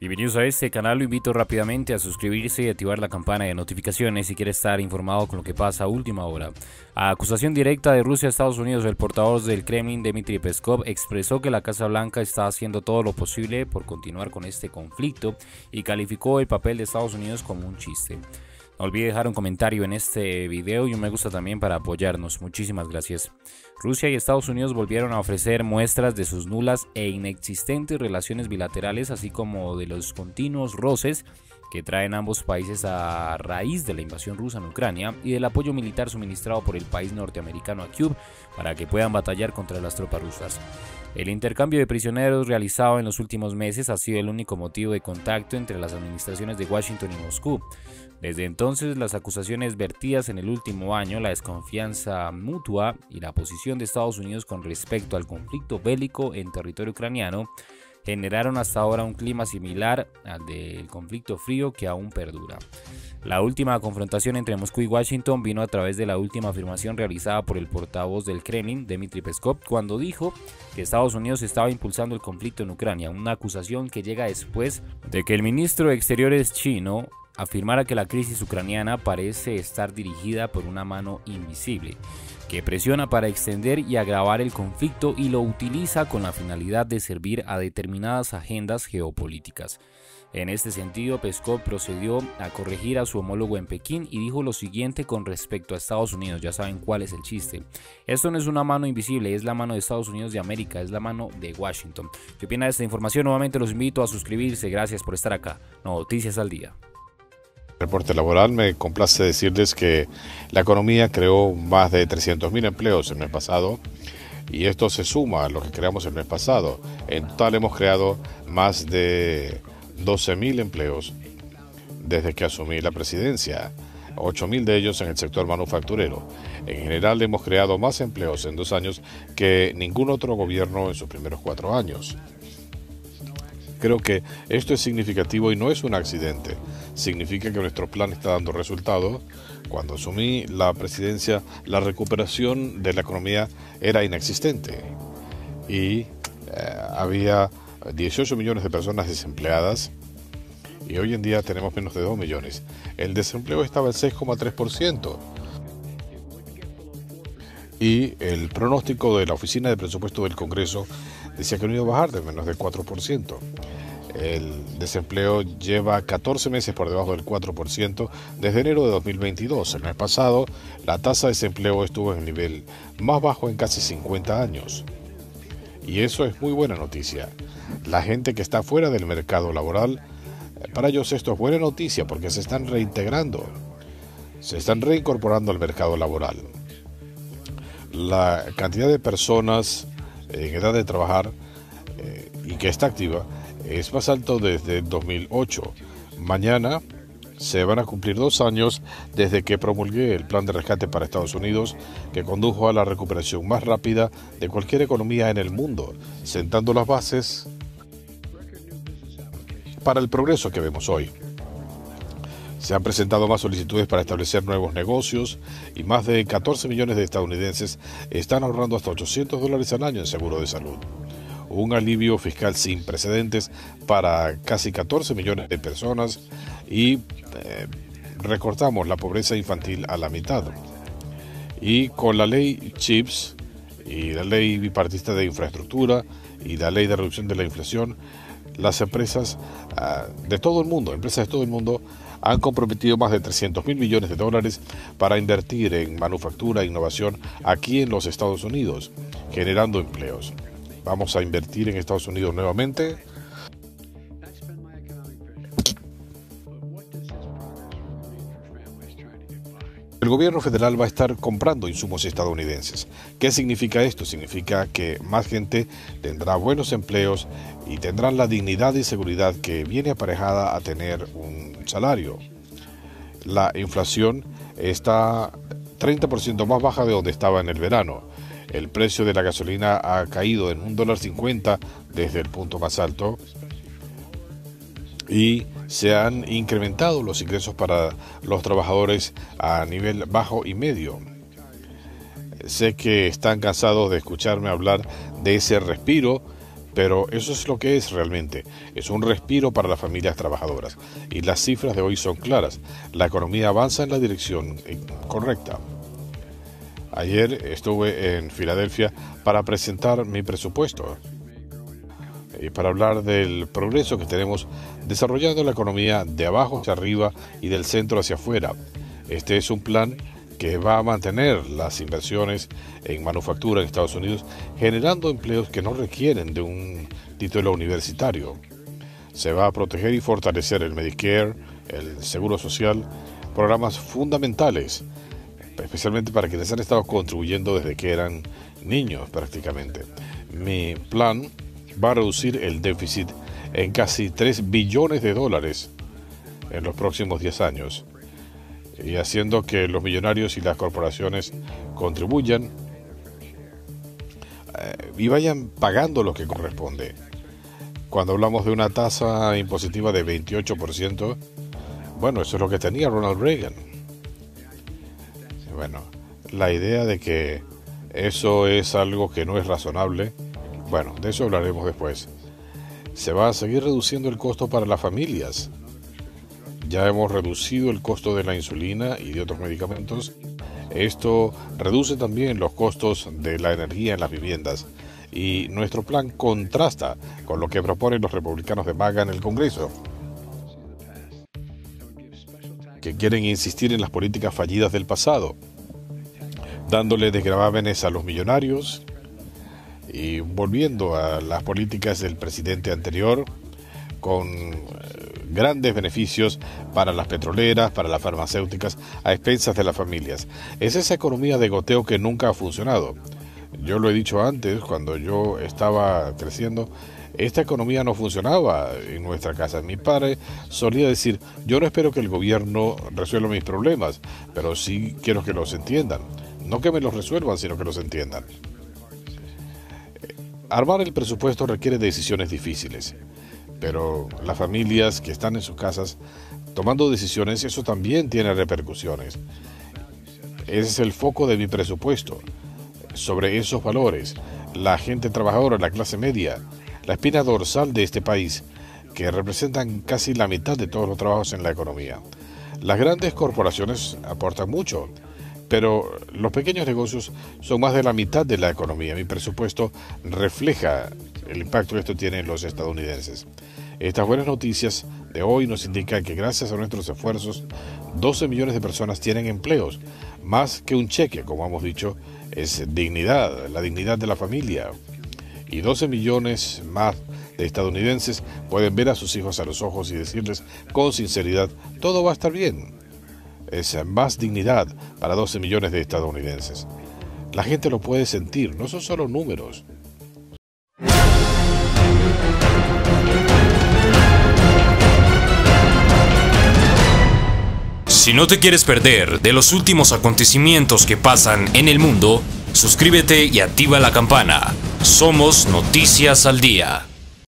Bienvenidos a este canal, lo invito rápidamente a suscribirse y activar la campana de notificaciones si quiere estar informado con lo que pasa a última hora. A acusación directa de Rusia a Estados Unidos, el portavoz del Kremlin, Dmitry Peskov, expresó que la Casa Blanca está haciendo todo lo posible por continuar con este conflicto y calificó el papel de Estados Unidos como un chiste. No olvide dejar un comentario en este video y un me gusta también para apoyarnos. Muchísimas gracias. Rusia y Estados Unidos volvieron a ofrecer muestras de sus nulas e inexistentes relaciones bilaterales, así como de los continuos roces que traen ambos países a raíz de la invasión rusa en Ucrania y del apoyo militar suministrado por el país norteamericano a Kiev para que puedan batallar contra las tropas rusas. El intercambio de prisioneros realizado en los últimos meses ha sido el único motivo de contacto entre las administraciones de Washington y Moscú. Desde entonces, las acusaciones vertidas en el último año, la desconfianza mutua y la posición de Estados Unidos con respecto al conflicto bélico en territorio ucraniano generaron hasta ahora un clima similar al del conflicto frío que aún perdura. La última confrontación entre Moscú y Washington vino a través de la última afirmación realizada por el portavoz del Kremlin, Dmitry Peskov, cuando dijo que Estados Unidos estaba impulsando el conflicto en Ucrania, una acusación que llega después de que el ministro de Exteriores chino afirmara que la crisis ucraniana parece estar dirigida por una mano invisible, que presiona para extender y agravar el conflicto y lo utiliza con la finalidad de servir a determinadas agendas geopolíticas. En este sentido, Peskov procedió a corregir a su homólogo en Pekín y dijo lo siguiente con respecto a Estados Unidos, ya saben cuál es el chiste. Esto no es una mano invisible, es la mano de Estados Unidos de América, es la mano de Washington. ¿Qué opina de esta información? Nuevamente los invito a suscribirse, gracias por estar acá. Noticias al día. Reporte laboral, me complace decirles que la economía creó más de 300.000 empleos el mes pasado y esto se suma a lo que creamos el mes pasado. En total hemos creado más de 12.000 empleos desde que asumí la presidencia, 8.000 de ellos en el sector manufacturero. En general hemos creado más empleos en dos años que ningún otro gobierno en sus primeros cuatro años. Creo que esto es significativo y no es un accidente. Significa que nuestro plan está dando resultados. Cuando asumí la presidencia, la recuperación de la economía era inexistente y eh, había 18 millones de personas desempleadas y hoy en día tenemos menos de 2 millones. El desempleo estaba en 6,3%. Y el pronóstico de la Oficina de Presupuesto del Congreso decía que no iba a bajar de menos del 4%. El desempleo lleva 14 meses por debajo del 4% desde enero de 2022. El mes pasado, la tasa de desempleo estuvo en el nivel más bajo en casi 50 años. Y eso es muy buena noticia. La gente que está fuera del mercado laboral, eh, para ellos esto es buena noticia porque se están reintegrando, se están reincorporando al mercado laboral. La cantidad de personas en edad de trabajar eh, y que está activa es más alto desde 2008. Mañana se van a cumplir dos años desde que promulgué el plan de rescate para Estados Unidos, que condujo a la recuperación más rápida de cualquier economía en el mundo, sentando las bases para el progreso que vemos hoy. Se han presentado más solicitudes para establecer nuevos negocios y más de 14 millones de estadounidenses están ahorrando hasta 800 dólares al año en seguro de salud un alivio fiscal sin precedentes para casi 14 millones de personas y eh, recortamos la pobreza infantil a la mitad. Y con la ley CHIPS y la ley bipartista de infraestructura y la ley de reducción de la inflación, las empresas ah, de todo el mundo, empresas de todo el mundo, han comprometido más de 300 mil millones de dólares para invertir en manufactura e innovación aquí en los Estados Unidos, generando empleos. Vamos a invertir en Estados Unidos nuevamente. El gobierno federal va a estar comprando insumos estadounidenses. ¿Qué significa esto? Significa que más gente tendrá buenos empleos y tendrán la dignidad y seguridad que viene aparejada a tener un salario. La inflación está 30% más baja de donde estaba en el verano. El precio de la gasolina ha caído en un dólar cincuenta desde el punto más alto y se han incrementado los ingresos para los trabajadores a nivel bajo y medio. Sé que están cansados de escucharme hablar de ese respiro Pero eso es lo que es realmente. Es un respiro para las familias trabajadoras. Y las cifras de hoy son claras. La economía avanza en la dirección correcta. Ayer estuve en Filadelfia para presentar mi presupuesto para hablar del progreso que tenemos desarrollando la economía de abajo hacia arriba y del centro hacia afuera. Este es un plan que va a mantener las inversiones en manufactura en Estados Unidos, generando empleos que no requieren de un título universitario. Se va a proteger y fortalecer el Medicare, el Seguro Social, programas fundamentales especialmente para quienes han estado contribuyendo desde que eran niños prácticamente. Mi plan va a reducir el déficit en casi 3 billones de dólares en los próximos 10 años y haciendo que los millonarios y las corporaciones contribuyan eh, y vayan pagando lo que corresponde. Cuando hablamos de una tasa impositiva de 28%, bueno, eso es lo que tenía Ronald Reagan. Bueno, la idea de que eso es algo que no es razonable, bueno, de eso hablaremos después. Se va a seguir reduciendo el costo para las familias. Ya hemos reducido el costo de la insulina y de otros medicamentos. Esto reduce también los costos de la energía en las viviendas y nuestro plan contrasta con lo que proponen los republicanos de MAGA en el Congreso, que quieren insistir en las políticas fallidas del pasado dándole desgravámenes a los millonarios y volviendo a las políticas del presidente anterior con eh, grandes beneficios para las petroleras, para las farmacéuticas, a expensas de las familias. Es esa economía de goteo que nunca ha funcionado. Yo lo he dicho antes, cuando yo estaba creciendo, esta economía no funcionaba en nuestra casa. Mi padre solía decir, yo no espero que el gobierno resuelva mis problemas, pero sí quiero que los entiendan. No que me los resuelvan, sino que los entiendan. Armar el presupuesto requiere decisiones difíciles, pero las familias que están en sus casas tomando decisiones, eso también tiene repercusiones. Ese es el foco de mi presupuesto, sobre esos valores, la gente trabajadora, la clase media, la espina dorsal de este país, que representan casi la mitad de todos los trabajos en la economía. Las grandes corporaciones aportan mucho, pero los pequeños negocios son más de la mitad de la economía. Mi presupuesto refleja el impacto que esto tiene en los estadounidenses. Estas buenas noticias de hoy nos indican que gracias a nuestros esfuerzos, 12 millones de personas tienen empleos, más que un cheque, como hemos dicho, es dignidad, la dignidad de la familia. Y 12 millones más de estadounidenses pueden ver a sus hijos a los ojos y decirles con sinceridad, todo va a estar bien es más dignidad para 12 millones de estadounidenses. La gente lo puede sentir, no son solo números. Si no te quieres perder de los últimos acontecimientos que pasan en el mundo, suscríbete y activa la campana. Somos Noticias al Día.